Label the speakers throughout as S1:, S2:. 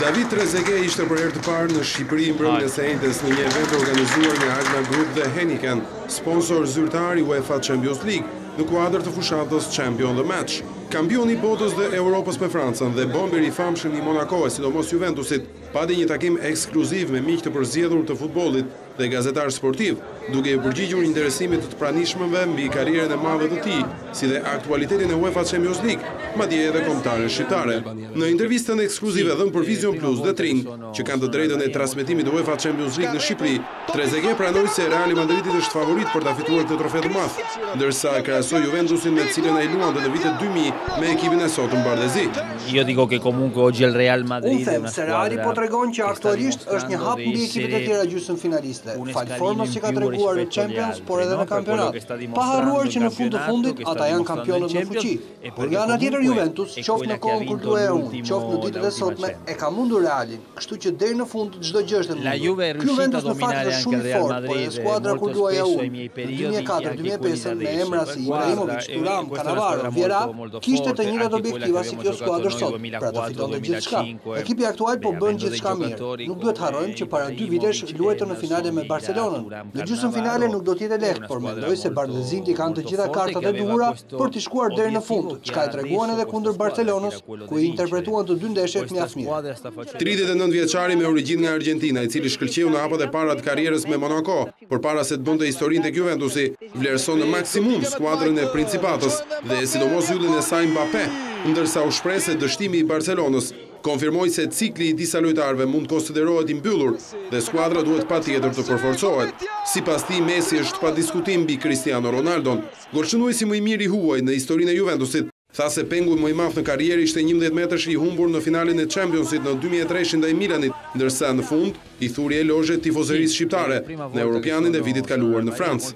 S1: David Trezeguet ishte për herë të parë në Shqipëri mbrëmjen e së enjtes në një event të organizuar nga Agna Group dhe Heineken, sponsor zyrtar i UEFA Champions League, në kuadër të fushatës Champion the Match. Kampioni i botës dhe Europës me Francën dhe bomberi i famshëm i Monaco e sidomos Juventusit, pati një takim ekskluziv me miq të përzgjedhur të futbollit. dhe gazetarë sportivë, duke i përgjigjur interesimit të të pranishmëve mbi karrierën e madhe të tij, si dhe aktualitetin e UEFA Champions League, madje edhe kombëtaren shqiptare. Në intervistën ekskluzive dhënë për Vizion Plus dhe Tring, që kanë të drejtën e transmetimit të UEFA Champions League në Shqipëri, Trezeguet pranoi se Reali Madridit është favorit për ta fituar këtë trofe të madh, ndërsa krahasoi Juventusin me të cilin ai luante në vitet dy mijë me ekipin e sotëm bardhezi.
S2: Io dico che comunque oggi il Real Madrid
S3: Unë them se Reali po tregon që aktualisht është një hap mbi ekipet e tjera gjysmëfinaliste, falë formës që ka treguar në Champions, por edhe në kampionat. Pa harruar që në fund të fundit ata janë kampionët në fuqi. Por nga ana tjetër Juventus, qoftë në kohën kur luaja unë, qoftë në ditët e sotme, e ka mundur Realin. Kështu që deri në fund çdo gjë është e mundur. Ky Juventus në fakt është shumë i fortë, por edhe skuadra ku luaja unë, në dy mijë e katër, dy mijë e pesë, me emra si Ibrahimovic, Thuram, Cannavaro, Vieira, kishte të njëjtat objektiva si kjo skuadër sot, pra të fitonte gjithçka. Ekipi aktual po bën gjithçka mirë. Nuk duhet të harrojmë që para dy vitesh luajtën në finale me Barcelonën. Në gjysmëfinale nuk do të jetë e lehtë, por mendoj se bardhezinjtë i kanë të gjitha kartat e duhura për t'i shkuar deri në fund, çka e treguan edhe kundër Barcelonës, ku i interpretuan të dy ndeshjet mjaft mirë.
S1: Tridhjetë e nëntë vjeçari me origjinë nga Argjentina, i cili shkëlqeu në hapat e para të karrierës me Monaco, përpara se të bënte historinë tek Juventusi, vlerëson në maksimum skuadrën e Principatës dhe sidomos yllin e saj Mbappe, ndërsa u shpreh se dështimi i Barcelonës konfirmoi se cikli i disa lojtarëve mund të konsiderohet i mbyllur dhe skuadra duhet patjetër të përforcohet. Sipas tij, Messi është pa diskutim mbi Cristiano Ronaldon. Golshënuesi më i mirë i huaj në historinë e Juventusit, tha se pengu më i madh në karrierë ishte njëmbëdhjetëmetrashi i humbur në finalen e Championsit në dy mijë e treshin ndaj Milanit, ndërsa në fund i thuri elozhe tifozerisë shqiptare në Europianin e vitit kaluar në Francë.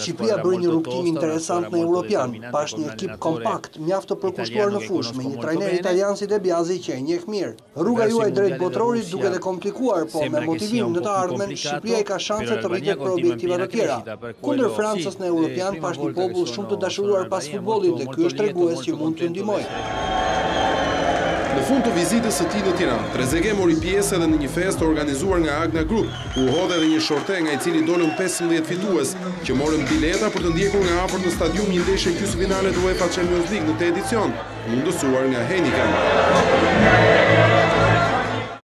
S3: Shqipëria bëri një rrugëtim interesant në Europian, pashë një ekip kompakt, mjaft të përkushtuar në fushë, me një trajner italian si De Biasi që e njeh mirë. Rruga juaj drejt Botërorit duket e komplikuar, por me motivim në të ardhmen, Shqipëria i ka shanset të rritet për objektiva të tjera. Kundër Francës në Europian pashë një popull shumë të dashuruar pas futbollit dhe ky është tregues që mund të ndihmojë.
S1: Në fund të vizitës së tij në Tiranë, Trezeguet mori pjesë edhe në një festë të organizuar nga Agna Group, ku u hodh edhe një shorte nga i cili dolën pesëmbëdhjetë fitues, që morën bileta për të ndjekur nga afër në stadium një ndeshje gjysmëfinale të UEFA Champions League në këtë edicion. mundësuar nga Heineken.